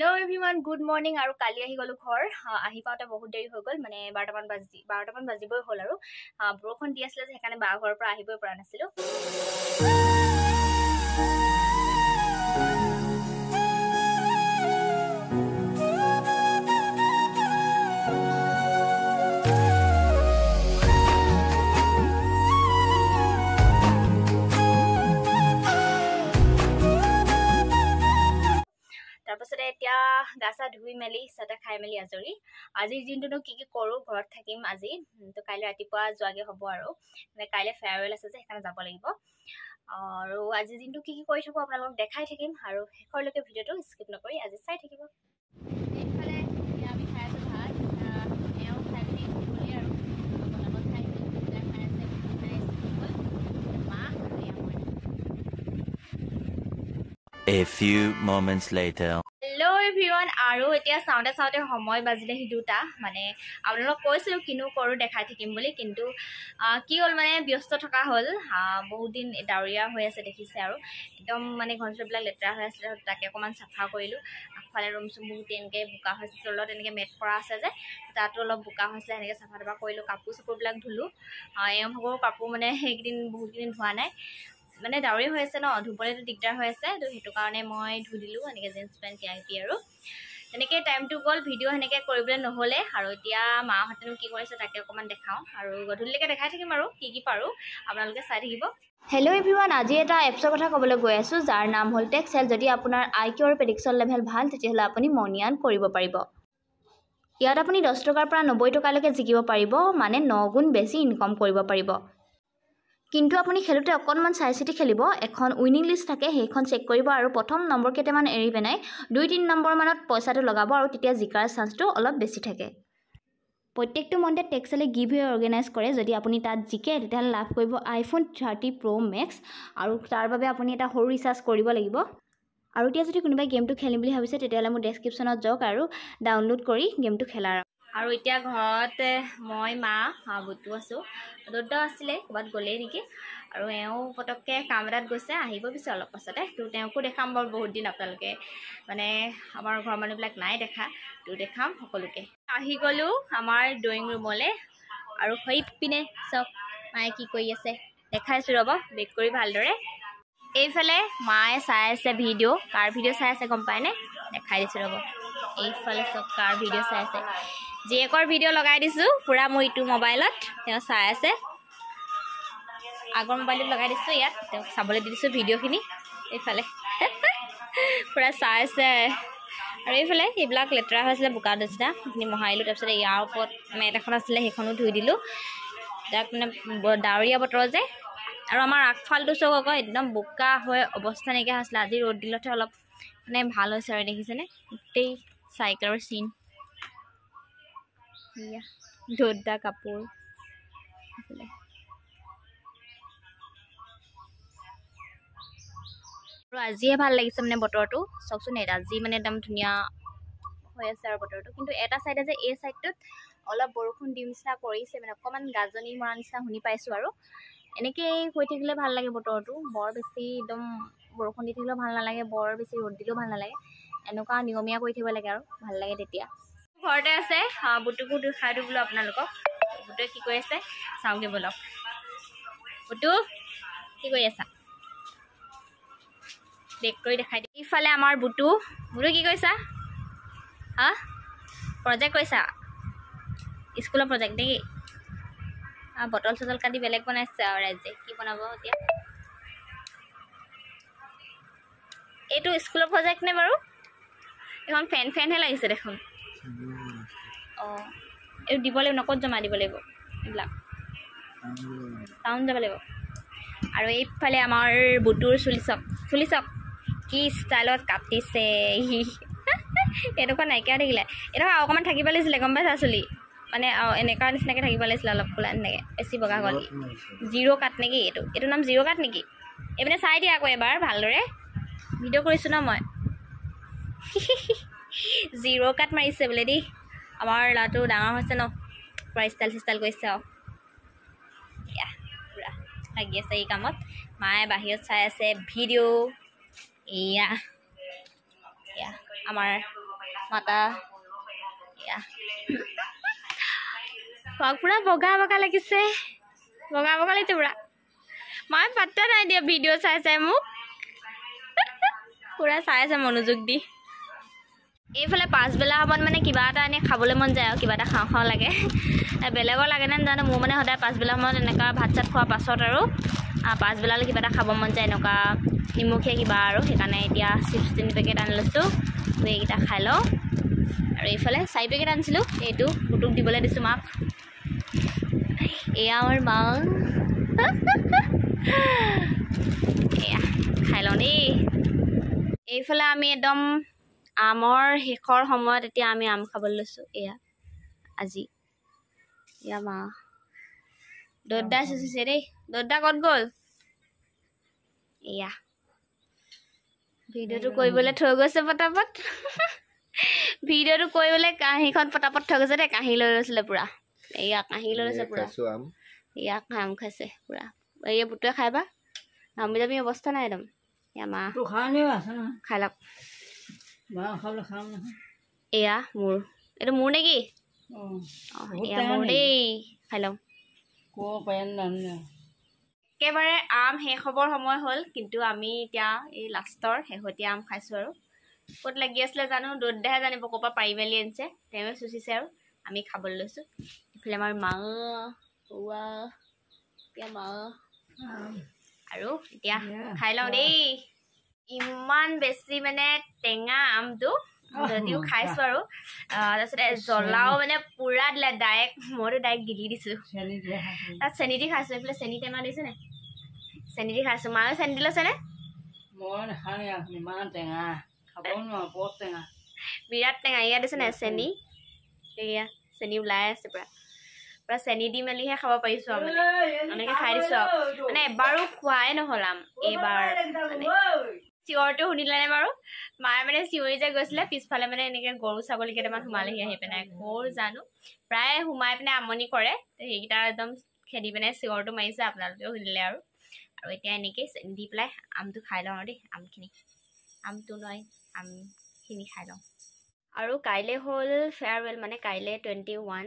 Hello everyone good morning আৰু কালি আহি গ'লোঁ ঘৰ। আহ, পাওঁতে বহুত দেৰি হৈ গ'ল। মানে বাৰটামান বাজি বাৰটামান বাজিবই হ'ল আৰু। বৰষুণ দি আছিলে যে সেইকাৰণে বা ঘৰৰ পৰা আহিবই পৰা নাছিলোঁ। তাৰপাছতে এতিয়া গা চা ধুই মেলি চাহ খাই মেলি আজৰি। আজিৰ দিনটোনো কি কি কৰোঁ ঘৰত থাকিম আজি। তো কাইলৈ ৰাতিপুৱা যোৱাগৈ হ'ব আৰু। মানে কাইলৈ ফেয়াৰৱেল আছে যে সেইকাৰণে যাব লাগিব। আৰু আজিৰ দিনটো কি কি কৰি থাকোঁ আপোনালোকক দেখাই থাকিম। আৰু শেষৰলৈকে ভিডিঅ'টো স্কিপ নকৰি আজি চাই থাকিব। এইফালে এতিয়া আমি খাই আছোঁ ভাত আহ, এওঁ খাই পিনি উঠিবলেই আৰু বনাব খাই মেলি এতিয়া খাই আছে খাই স্কুল গ'ল মা আৰু এয়া মই A few moments later. Hello' everyone আৰু এতিয়া চাওঁতে চাওঁতে সময় বাজিলে সি দুটা। মানে আপোনালোকক কৈছিলোঁ কিনো কৰোঁ দেখাই থাকিম বুলি। কিন্তু কি হ'ল মানে ব্যস্ত থকা হ'ল। বহুত দিন ডাৱৰীয়া হৈ আছে দেখিছে আৰু। একদম মানে ঘৰ চৰবিলাক লেতেৰা হৈ আছিলে তাকে অকণমান চাফা কৰিলোঁ। আগফালে ৰুম চুম বহুত তেনেকৈ বোকা হৈছে তলত এনেকৈ মেট পৰা আছে যে তাতো অলপ বোকা হৈছিলে সেনেকৈ চাফা তাফা কৰিলোঁ কাপোৰ চাপোৰবিলাক ধুলোঁ। এওঁ ভাগৰো কাপোৰ মানে সেইকেইদিন বহুতকেইদিন ধোৱা নাই। মানে ডাৱৰী হৈ আছে ন ধুবলৈতো দিগদাৰ হৈ আছে তো সেইটো কাৰণে মই ধুই দিলোঁ এনেকৈ জিন্স পেণ্ট কিবা কিবি আৰু। তেনেকৈ টাইমটো গ'ল ভিডিঅ' সেনেকৈ কৰিবলৈ নহ'লে আৰু এতিয়া মাহঁতেনো কি কৰিছে তাকে অকণমান দেখাওঁ আৰু গধূলিলৈকে দেখাই থাকিম আৰু কি কি পাৰোঁ আপোনালোকে চাই থাকিব। হেল্ল' এভৰিৱান আজি এটা এপছৰ কথা ক'বলৈ গৈ আছোঁ যাৰ নাম হ'ল টেক্সেল যদি আপোনাৰ আই কিউ আৰু প্ৰেডিকশ্যন লেভেল ভাল তেতিয়াহ'লে আপুনি মনিয়ান কৰিব পাৰিব। ইয়াত আপুনি দহ টকাৰ পৰা নব্বৈ টকালৈকে জিকিব পাৰিব মানে ন গুণ বেছি ইনকম কৰিব পাৰিব। কিন্তু আপুনি খেলোঁতে অকণমান চাই চিতি খেলিব। এখন উইনিং লিষ্ট থাকে সেইখন চেক কৰিব আৰু প্ৰথম নম্বৰ কেইটামান এৰি পেলাই দুই তিনি নম্বৰমানত পইচাটো লগাব আৰু তেতিয়া জিকাৰ চান্সটো অলপ বেছি থাকে। প্ৰত্যেকটো মন্থে টেক্সেলে গিভ ৱে অৰ্গেনাইজ কৰে। যদি আপুনি তাত জিকে তেতিয়াহ'লে লাভ কৰিব আইফোন থাৰ্টি প্ৰ' মেক্স আৰু তাৰ বাবে আপুনি এটা সৰু ৰিচাৰ্জ কৰিব লাগিব। আৰু এতিয়া যদি কোনোবাই গেমটো খেলিম বুলি ভাবিছে তেতিয়াহ'লে মোৰ ডেছক্ৰিপশ্যনত যাওক আৰু ডাউনলোড কৰি গেমটো খেলাৰ আৰু এতিয়া ঘৰত মই মা বুটু আছোঁ। দুটা আছিলে ক'ৰবাত গ'লেই নেকি? আৰু এওঁ পটককৈ কাম এটাত গৈছে আহিব পিছে অলপ পাছতে। তো তেওঁকো দেখাম বাৰু বহুত দিন আপোনালোকে। মানে আমাৰ ঘৰৰ মানুহবিলাক নাই দেখা তো দেখাম সকলোকে। আহি গ'লোঁ আমাৰ ড্ৰয়িং ৰুমলৈ আৰু হৈ পিনে চাওক মায়ে কি কৰি আছে। দেখাইছোঁ ৰ'ব বেক কৰি ভালদৰে। এইফালে মায়ে চাই আছে ভিডিঅ' কাৰ ভিডিঅ' চাই আছে গম পায়নে দেখাই দিছোঁ ৰ'ব। এইফালে চব কাৰ ভিডিঅ' চাই আছে। জীয়েকৰ ভিডিঅ' লগাই দিছোঁ পূৰা মোৰ ইটো মোবাইলত তেওঁ চাই আছে। আগৰ মোবাইলটোত লগাই দিছোঁ ইয়াত তেওঁক চাবলৈ দি দিছোঁ ভিডিঅ'খিনি এইফালে। পূৰা চাই আছে। আৰু এইফালে এইবিলাক লেতেৰা হৈ আছিলে বোকা নিচিনা সেইখিনি মোহাৰিলোঁ তাৰপিছত ইয়াৰ ওপৰত মেট এখন আছিলে সেইখনো ধুই দিলোঁ। তাক মানে ডাৱৰীয়া বতৰ যে আৰু আমাৰ আগফালটো চাওক আকৌ একদম বোকা হৈ অৱস্থা নাইকিয়া হৈছিলে আজি ৰ'দ দিলতহে অলপ মানে ভাল হৈছে আৰু দেখিছেনে? গোটেই চাইকেলৰ চিন ৰ'দা কাপোৰ। আৰু আজিহে ভাল লাগিছে মানে বতৰটো। চাওকচোন এই আজি মানে একদম ধুনীয়া হৈ আছে আৰু বতৰটো। কিন্তু এটা চাইডে যে এই চাইডটোত অলপ বৰষুণ দিম নিচিনা কৰিছে মানে অকণমান গাজনি মৰা নিচিনা শুনি পাইছোঁ আৰু। এনেকেই হৈ থাকিলে ভাল লাগে বতৰটো। বৰ বেছি একদম বৰষুণ দি থাকিলেও ভাল নালাগে বৰ বেছি ৰ'দ দিলেও ভাল নালাগে। এনেকুৱা নিয়মীয়া কৰি থাকিব লাগে আৰু ভাল লাগে তেতিয়া। ঘৰতে আছে। বুটুকো খাই দিওঁ বোলো আপোনালোকক। বুটুৱে কি কৰি আছে? চাওঁগৈ ব'লক বুটু কি কৰি আছা? বেক কৰি দেখাই দিওঁ। ইফালে আমাৰ বুটু। বুটু কি কৰিছা? হা? প্ৰজেক্ট কৰিছা? স্কুলৰ প্ৰজেক্ট আহ, বটল চটল কাটি বেলেগ বনাইছে আৰু ৰাইজে। কি বনাব এতিয়া? এইটো স্কুলৰ প্ৰজেক্ট নে বাৰু? এখন ফেন ফেনহে লাগিছে দেখোন। অঁ এইটো দিব লাগিব নক'ত জমা দিব লাগিব এইবিলাক। টাউন যাব লাগিব। আৰু এইফালে আমাৰ বুটুৰ চুলি চক চুলি চক কি ষ্টাইলত কাটিছে এনেকুৱা নাইকিয়া থাকিলে এনেকুৱা অকণমান থাকিব লাগিছিলে গম পাইছা চুলি? মানে এনেকুৱা নিচিনাকৈ থাকিব লাগিছিলে অলপ খোলা এনেকৈ বেছি বগা গ'ল জিৰ' কাট নেকি এইটো? এইটো নাম জিৰ' কাট নেকি? এইপিনে চাই দিয়া আকৌ এবাৰ ভালদৰে। ভিডিঅ' কৰিছোঁ ন মই। জিৰ' কাট মাৰিছে বোলে দেই। আমাৰ ল'ৰাটো ডাঙৰ হৈছে ন পূৰা ষ্টাইল চিষ্টাইল কৰিছে আৰু। এয়া পূৰা লাগি আছে এই কামত। মায়ে বাহিৰত চাই আছে ভিডিঅ' এয়া এয়া আমাৰ মাতা এয়া। পুৰা বগা বগা লাগিছে। বগা বগা লাগিছে পুৰা। মই পাত্তা নাই দিয়া ভিডিঅ' চাই চাই মোক। পুৰা চাই আছে মনোযোগ দি। এইফালে পাছবেলা সময়ত মানে কিবা এটা এনেই খাবলৈ মন যায় আৰু কিবা এটা খাওঁ খাওঁ লাগে। বেলেগৰ লাগেনে জানো মোৰ মানে সদায় পাছবেলা সময়ত এনেকুৱা ভাত চাত খোৱাৰ পাছত আৰু পাছবেলালৈ কিবা এটা খাব মন যায় এনেকুৱা নিমখীয়া কিবা আৰু সেইকাৰণে এতিয়া চিপছ তিনি পেকেট আনি লৈছোঁ এইকেইটা খাই লওঁ। আৰু এইফালে চাৰি পেকেট আনিছিলোঁ এইটো বুটুক দিবলৈ দিছোঁ মাক। এয়া আমাৰ মা এয়া খাই লওঁ দেই। এইফালে আমি একদম আমৰ শেষৰ সময়ত এতিয়া আমি আম খাবলৈ লৈছোঁ এয়া আজি। এয়া মা। দদ্দা চুচিছে দেই। দদ্দা ক'ত গ'ল? এয়া। ভিডিঅ'টো কৰিবলৈ থৈ গৈছে পটাপট ভিডিঅ'টো কৰিবলৈ কাঁহীখন পটাপট থৈ গৈছে দেই কাঁহী লৈ লৈছিলে পূৰা। এয়া কাঁহী লৈ লৈছে পূৰা। আম। এয়া আম খাইছে পূৰা। এই বুটুৱে খাই বা? নামি যামি অৱস্থা নাই একদম। এয়া খাই লওক মাংস খাবলৈ খাম নহয় এয়া মোৰ। এইটো মোৰ নেকি? এয়া মোৰ? দেই খাই লওঁ। একেবাৰে আম শেষ হ'বৰ সময় হ'ল কিন্তু আমি এতিয়া এই লাষ্টৰ শেহতীয়া আম খাইছোঁ আৰু। ক'ত লাগি আছিলে জানো দৌদাহে জানিব ক'ৰ পৰা পাৰি মেলি আনিছে তেওঁৱে চুচিছে আৰু। আমি খাবলৈ লৈছোঁ। ইফালে আমাৰ মা ৱা মা। আৰু এতিয়া খাই লওঁ দেই। ইমান বেছি মানে টেঙা আমটো যদিও খাইছোঁ আৰু। তাৰপিছতে জ্বলাও মানে পূৰা দিলে ডাইৰেক্ট মইতো ডাইৰেক্ট গিলি দিছোঁ। তাত চেনি দি খাইছোঁ এইফালে চেনি টেমা দিছে নে? চেনি দি খাইছোঁ। মায়ে চেনি দি লৈছেনে? মই নাখাওঁ ইয়াত ইমান টেঙা। খাব নোৱাৰোঁ বৰ টেঙা। বিৰাট টেঙা ইয়াত দিছে নে? চেনি। এয়া চেনি ওলাই আছে পূৰা। পূৰা চেনি দি মেলিহে খাব পাৰিছোঁ আৰু মানে এনেকৈ খাই দিছোঁ আৰু। মানে এবাৰো খোৱাই নহ'ল আম এইবাৰ মানে। চিঞৰটো শুনিলেনে বাৰু? মায়ে মানে চিঞৰি যে গৈছিলে পিছফালে মানে এনেকৈ গৰু ছাগলী কেইটামান সোমালেহি আহি পিনে ক'ৰ জানো? প্ৰায় সোমাই পিনে আমনি কৰে। সেইকেইটা একদম খেদি পিনে চিঞৰটো মাৰিছে আপোনালোকেও শুনিলে আৰু। আৰু এতিয়া এনেকৈ চেনি দি পেলাই আমটো খাই লওঁ আৰু দেই আমখিনি। আমটো নহয় আমখিনি খাই লওঁ। আৰু কাইলৈ হ'ল ফেয়াৰৱেল মানে কাইলৈ টুৱেণ্টি ওৱান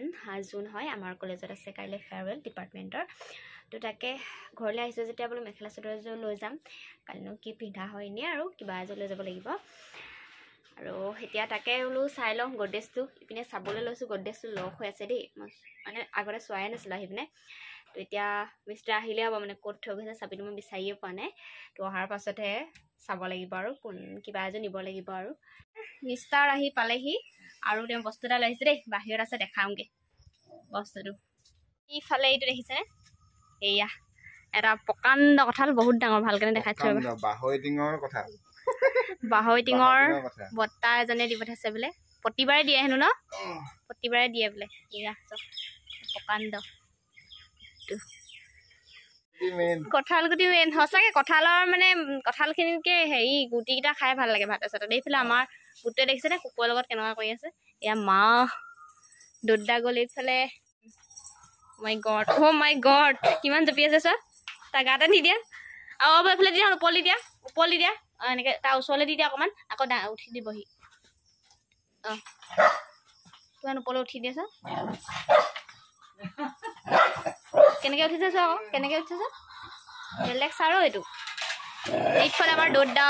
জুন হয়। আমাৰ কলেজত আছে কাইলৈ ফেয়াৰৱেল ডিপাৰ্টমেণ্টৰ তো তাকে ঘৰলৈ আহিছোঁ যেতিয়া বোলো মেখেলা চাদৰ এযোৰ লৈ যাম। কালিনো কি পিন্ধা হয় এনেই আৰু কিবা এযোৰ লৈ যাব লাগিব। আৰু এতিয়া তাকে বোলো চাই লওঁ গড্ৰেজটো। ইপিনে চাবলৈ লৈছোঁ গড্ৰেজটো লক হৈ আছে দেই। মই মানে আগতে চোৱাই নাছিলোঁ আহি পিনে। তো এতিয়া মিষ্টাৰ আহিলে হ'ব মানে ক'ত থৈ গৈছে চাবিটো মই বিচাৰিয়ে পোৱা নাই। তো অহাৰ পাছতহে চাব লাগিব আৰু কোন কিবা এযোৰ নিব লাগিব আৰু। মিষ্টাৰ আহি পালেহি আৰু তেওঁ বস্তু এটা লৈ আহিছে দেই। বাহিৰত আছে দেখাওঁগৈ বস্তুটো। ইফালে এইটো দেখিছেনে? এয়া। এটা প্ৰকাণ্ড কঁঠাল বহুত ডাঙৰ ভালকেনে দেখাইছোঁ ৰ'বা বাঁহৈ টিঙৰ কথা বাহৈ টিঙৰ কথা বৰ্তা এজনে দি পঠাইছে বোলে। প্ৰতিবাৰে দিয়ে হেনো ন? প্ৰতিবাৰে দিয়ে বোলে। এয়া প্ৰকাণ্ড। মেইন কঁঠাল গুটি মেইন সঁচাকৈ কঁঠালৰ মানে কঁঠালখিনিতকৈ হেৰি গুটিকেইটা খাই ভাল লাগে ভাতে চাতে এইফালে আমাৰ গোটেই দেখিছেনে? কুকুৰৰ লগত কেনেকুৱা কৰি আছে। এয়া মা দুদা গ'ল এইফালে মাই গড অ' মাই গড কিমান জপি আছে চোৱা? তাৰ গাতে দি দিয়া। আৰু অলপ এইফালে দিয়া ওপৰলি দিয়া ওপৰলি দিয়া। অঁ এনেকৈ তাৰ ওচৰলৈ দি দিয়া অকণমান আকৌ ডা উঠি দিবহি। অঁ। কিমান ওপৰলৈ উঠি দিয়া চোৱা? কেনেকৈ উঠিছে চোৱা আকৌ? কেনেকৈ উঠিছে চোৱা? বেলেগ চাৰো এইটো। এইফালে আমাৰ দৌদা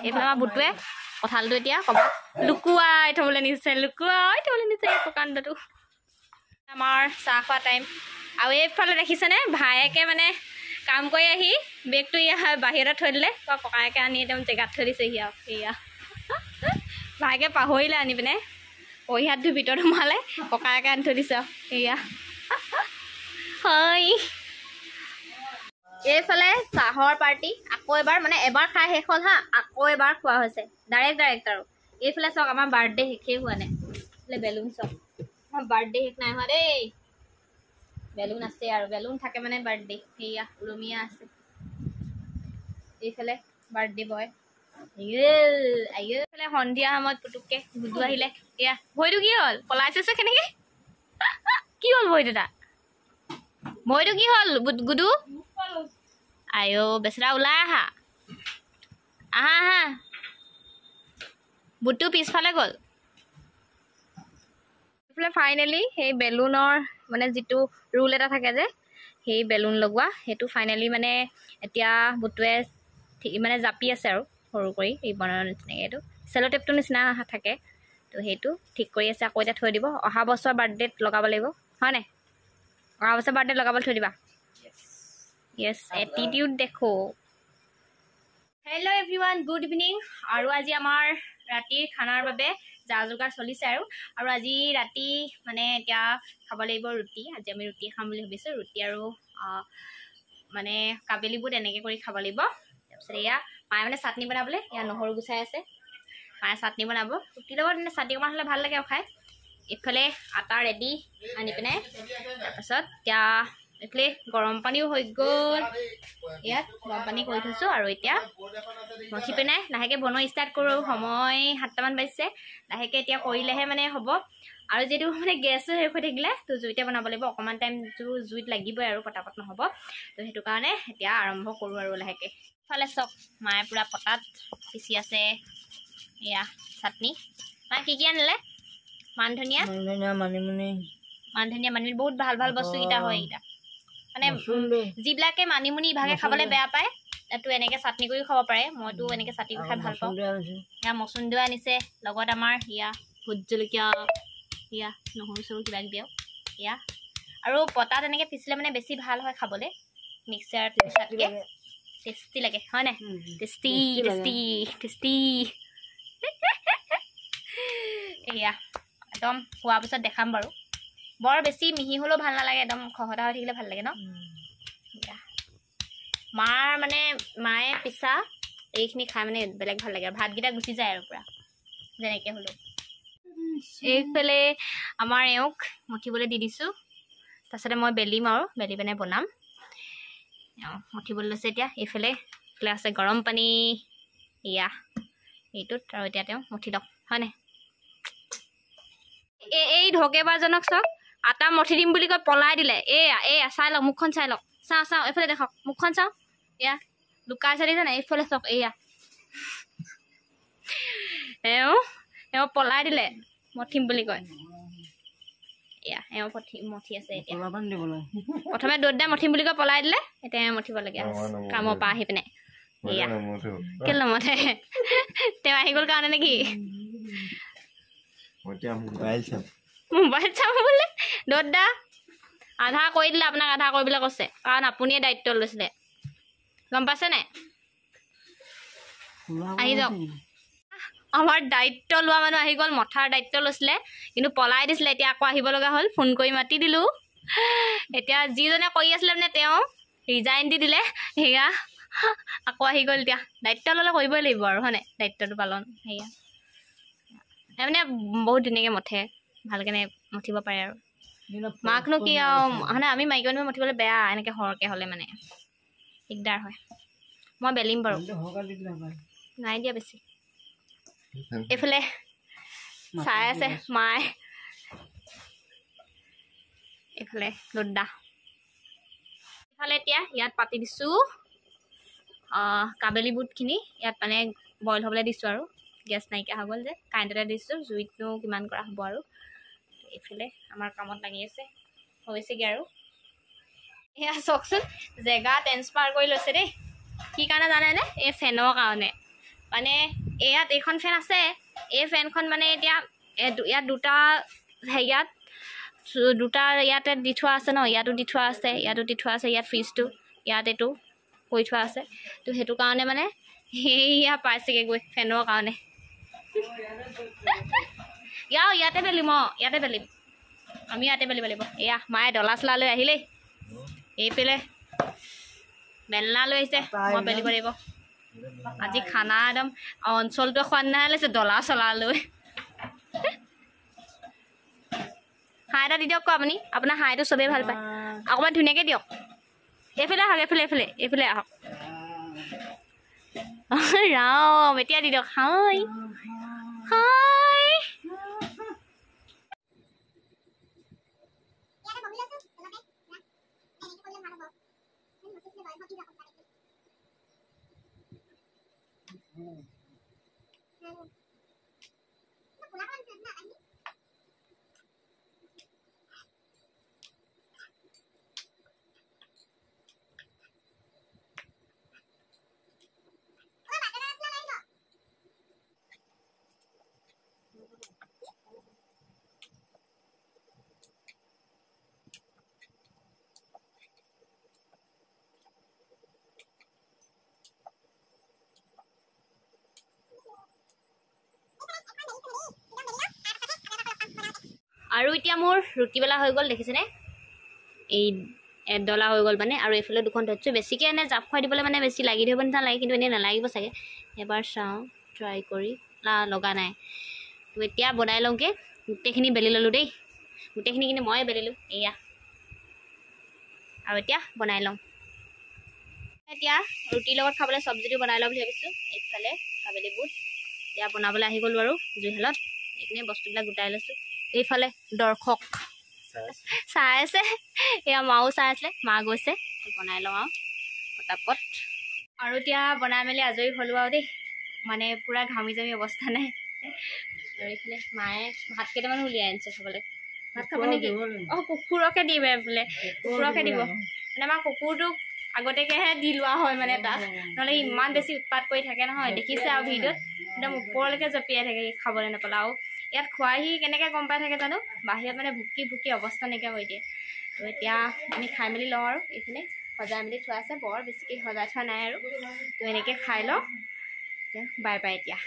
এইফালে আমাৰ বুটুৱে কঁঠালটো এতিয়া ক'ব। লুকুৱাই থ'বলৈ নিছে লুকুৱাই থ'বলৈ নিছে প্ৰকাণ্ডটো। আমাৰ চাহ খোৱা টাইম আৰু এইফালে দেখিছেনে ভায়েকে মানে কাম কৰি আহি বেগটো ইয়াৰ বাহিৰতে থৈ দিলে। ককায়েকে আনি একদম জেগাত থৈ দিছেহি আৰু সেয়া ভায়েকে পাহৰিলে আনি পিনে। ভৰি হাত ধুই ভিতৰত সোমালে ককায়েকে আনি থৈ দিছে আৰু সেয়া হয়। এইফালে চাহৰ পাৰ্টি আকৌ এবাৰ মানে এবাৰ খাই শেষ হ'ল হা আকৌ এবাৰ খোৱা হৈছে। ডাইৰেক্ট ডাইৰেক্ট আৰু। এইফালে চাওক আমাৰ বাৰ্থডে শেষেই হোৱা নাই। বেলুন চাওক। আমাৰ বাৰ্থডে শেষ নাই হোৱা দেই। বেলুন আছে আৰু বেলুন থাকে মানে বাৰ্থডে সেয়া উলমিয়া আছে। এইফালে বাৰ্থডে বয় সন্ধিয়া সময়ত পুতুককৈ গুদু আহিলে। এয়া ভৰিটো কি হ'ল? পলাইছে কেনেকৈ? কি হ'ল ভৰিটো তাৰ? ভৰিটো কি হ'ল গুদু আইঅ বেচেৰা ওলাই আহা। আহা আহা। বুটটো পিছফালে গ'ল। এইফালে ফাইনেলি সেই বেলুনৰ মানে যিটো ৰুল এটা থাকে যে সেই বেলুন লগোৱা সেইটো ফাইনেলি মানে এতিয়া বুটুৱে মানে জাপি আছে আৰু সৰু কৰি এই বনৰ নিচিনাকৈ এইটো। চেলো টেপটোৰ নিচিনা থাকে তো সেইটো ঠিক কৰি আছে আকৌ এতিয়া থৈ দিব। অহা বছৰ বাৰ্থডেত লগাব লাগিব হয় নাই? অহা বছৰ বাৰ্থডেত লগাবলৈ থৈ দিবা? য়েছ এটিটিউড দেখো। Hello everyone good evening আৰু আজি আমাৰ ৰাতিৰ খানাৰ বাবে যা যোগাৰ চলিছে আৰু। আৰু আজি ৰাতি মানে এতিয়া খাব লাগিব ৰুটি। আজি আমি ৰুটি খাম বুলি ভাবিছোঁ। ৰুটি আৰু মানে কাবেলি বুট এনেকৈ কৰি খাব লাগিব। তাৰপিছত এয়া মায়ে মানে চাটনি বনাবলৈ এয়া নহৰু গুচাই আছে। মায়ে চাটনি বনাব। ৰুটিৰ লগত এনে চাটনি অকণমান হ'লে ভাল লাগে খাই। এইফালে আটা ৰেডি আনি পিনে তাৰপাছত এতিয়া এইফালে গৰম পানীও হৈ গ'ল। ইয়াত গৰম পানী কৰি থৈছোঁ আৰু এতিয়া মঠি পিনে লাহেকৈ বনোৱা ষ্টাৰ্ট কৰোঁ। সময় সাতটামান বাজিছে। লাহেকৈ এতিয়া কৰিলেহে মানে হ'ব। আৰু যিহেতু মানে গেছো শেষ হৈ থাকিলে তো জুইতে বনাব লাগিব। অকণমান টাইমটো জুইত লাগিবই আৰু পটাপট নহ'ব। তো সেইটো কাৰণে এতিয়া আৰম্ভ কৰোঁ আৰু লাহেকৈ। ইফালে চাওক মায়ে পূৰা পটাত পিচি আছে। এয়া চাটনি। মায়ে কি কি আনিলে? মান ধনিয়া মানধনিয়া মানিমুনি। মান ধনিয়া মানিমুনি। বহুত ভাল ভাল বস্তুকেইটা হয় এইকেইটা। মানে যিবিলাকে মানিমুনি ইভাগে খাবলৈ বেয়া পায় তো এনেকৈ চাটনি কৰিও খাব পাৰে। মইতো এনেকৈ চাটনি কৰি খাই ভাল পাওঁ। এয়া মচুন্দৈ আনিছে লগত আমাৰ ইয়া ভোট জলকীয়া ইয়া নহৰু চৰু কিবা কিবি আৰু। এয়া আৰু পতাত এনেকৈ পিচিলে মানে বেছি ভাল হয় খাবলৈ। মিক্সাৰ পিছাতকৈ টেষ্টি লাগে হয় নাই? Tasty tasty tasty. এয়া একদম খোৱাৰ পিছত দেখাম বাৰু। বৰ বেছি মিহি হ'লেও ভাল নালাগে একদম খহটা হৈ থাকিলে ভাল লাগে ন? মাৰ মানে মায়ে পিছা এইখিনি খাই মানে বেলেগ ভাল লাগে ভাতকেইটা গুচি যায় আৰু পূৰা যেনেকৈ হ'লেও। এইফালে আমাৰ এওঁক মঠিবলৈ দি দিছোঁ তাৰপিছতে মই বেলিম আৰু বেলি পিনে বনাম। এওঁ মঠিবলৈ লৈছে এতিয়া এইফালে এইফালে আছে গৰম পানী এয়া এইটোত আৰু এতিয়া তেওঁ মঠি লওক হয় নাই এই এই ঢকেবাৰজনক চাওক। আটা মঠি দিম বুলি কৈ পলাই দিলে। এয়া এয়া চাই লওক মুখখন চাই লওক। চাওঁ চাওঁ এইফালে দেখক মুখখন চাওঁ। এয়া লুকাই চাই দিছে নাই এইফালে চাওক এয়া। এওঁ এওঁ পলাই দিলে মঠিম বুলি কয় এয়া এওঁ মঠি মঠি আছে এতিয়া। প্ৰথমে দৌৰ দাই মঠিম বুলি কৈ পলাই দিলে এতিয়া এওঁ মঠিবলগীয়া কামৰ পৰা আহি পিনে। এয়া। কেলে নমঠে? তেওঁ আহি গ'ল কাৰণে নেকি? মোবাইল চাম বোলে দদা আধা কৰি দিলে আপোনাক আধা কৰিবলৈ কৈছে কাৰণ আপুনিয়ে দায়িত্ব লৈছিলে। গম পাইছে নাই আহি যাওক। আমাৰ দায়িত্ব লোৱা মানুহ আহি গ'ল মথাৰ দায়িত্ব লৈছিলে কিন্তু পলাই দিছিলে এতিয়া আকৌ আহিব লগা হ'ল ফোন কৰি মাতি দিলোঁ। এতিয়া যিজনে কৰি আছিলে মানে তেওঁ ৰিজাইন দি দিলে সেয়া আকৌ আহি গ'ল এতিয়া। দায়িত্ব ল'লে কৰিবই লাগিব আৰু হয়নে? দায়িত্বটো পালন সেয়া। মানে বহুত ধুনীয়াকৈ মঠে ভালকেনে মঠিব পাৰে আৰু। মাকনো কি আৰু মানে আমি মাইকী মানুহে মঠিবলৈ বেয়া এনেকৈ সৰহকৈ হ'লে মানে। দিগদাৰ হয়। মই বেলিম বাৰু। নাই দিয়া বেছি। এইফালে চাই আছে মায়ে। এইফালে লুড্ডা। এইফালে এতিয়া ইয়াত পাতি দিছোঁ কাবেলী বুটখিনি। ইয়াত মানে বইল হ'বলৈ দিছোঁ আৰু। গেছ নাইকিয়া হৈ গ'ল যে। কাৰেণ্টতে দিছোঁ জুইতনো কিমান কৰা হ'ব আৰু। এইফালে আমাৰ কামত লাগি আছে। হৈছেগৈ আৰু। এয়া চাওকচোন জেগা ট্ৰেন্সফাৰ কৰি লৈছে দেই। কি কাৰণে জানেনে? এই ফেনৰ কাৰণে। মানে ইয়াত এইখন ফেন আছে এই ফেনখন মানে এতিয়া ইয়াত দুটা হেৰিয়াত দুটা ইয়াতে দি থোৱা আছে ন ইয়াতো দি থোৱা আছে ইয়াতো দি থোৱা আছে ইয়াত ফ্ৰিজটো ইয়াত এইটো কৰি থোৱা আছে। তো সেইটো কাৰণে মানে সেয়া পাইছেগৈ গৈ ফেনৰ কাৰণে। ইয়াও ইয়াতে বেলিম অঁ ইয়াতে বেলিম আমি ইয়াতে বেলিব লাগিব। এয়া মায়ে ডলা চলা লৈ আহিলেই এইফালে বেলনা লৈ আহিছে মই বেলিব লাগিব। আজি খানা একদম অঞ্চলটোৱে খোৱা নিচিনা লৈছে ডলা চলা লৈ হাঁহ এটা দি দিয়ক আকৌ আপুনি আপোনাৰ হাঁহটো চবেই ভাল পায়। অকণমান ধুনীয়াকৈ দিয়ক। এইফালে আহক এইফালে এইফালে এইফালে আহক। ৰাম এতিয়া দি দিয়ক। হাই হাই। আৰু এতিয়া মোৰ ৰুটিবেলা হৈ গ'ল দেখিছেনে? এই এডলা হৈ গ'ল মানে আৰু এইফালে দুখন ধৰিছোঁ। বেছিকৈ এনে জাপ খুৱাই দিবলৈ মানে বেছি লাগি ধৰিব নিচিনা লাগে কিন্তু এনেই নালাগিব চাগে। এবাৰ চাওঁ ট্ৰাই কৰি। না লগা নাই। তো এতিয়া বনাই লওঁগৈ। গোটেইখিনি বেলি ল'লোঁ দেই। গোটেইখিনি কিন্তু ময়ে বেলিলোঁ এয়া। আৰু এতিয়া বনাই লওঁ এতিয়া ৰুটিৰ লগত খাবলৈ চব্জিটো বনাই লওঁ বুলি ভাবিছোঁ। এইফালে কাবেলি বুট। এতিয়া বনাবলৈ আহি গ'লোঁ আৰু জুইশালত। এইখিনি বস্তুবিলাক গোটাই লৈছোঁ। এইফালে দৰ্শক। চাই আছে। এয়া মাও চাই আছিলে মা গৈছে বনাই লওঁ আৰু পটাপট। আৰু এতিয়া বনাই মেলি আজৰি হ'লোঁ আৰু দেই মানে পূৰা ঘামি জামি অৱস্থা নাই। আৰু এইফালে মায়ে ভাত কেইটামান উলিয়াই আনিছে খাবলৈ। ভাত খাব নেকি? অঁ কুকুৰকে দিম বোলে কুকুৰকে দিব। মানে আমাৰ কুকুৰটোক আগতীয়াকৈহে দি লোৱা হয় মানে তাত। নহ'লে ইমান বেছি উৎপাত কৰি থাকে নহয় দেখিছে আৰু ভিডিঅ'ত একদম ওপৰলৈকে জঁপিয়াই থাকে সি খাবলৈ নাপালে আৰু ইয়াত খোৱাহি কেনেকৈ গম পাই থাকে জানো? বাহিৰত মানে ভুকি ভুকি অৱস্থা নাইকিয়া কৰি দিয়ে। তো এতিয়া আমি খাই মেলি লওঁ আৰু এইখিনি। সজাই মেলি থোৱা আছে বৰ বেছিকৈ সজাই থোৱা নাই আৰু। তো এনেকৈ খাই লওঁ। বাই বাই এতিয়া।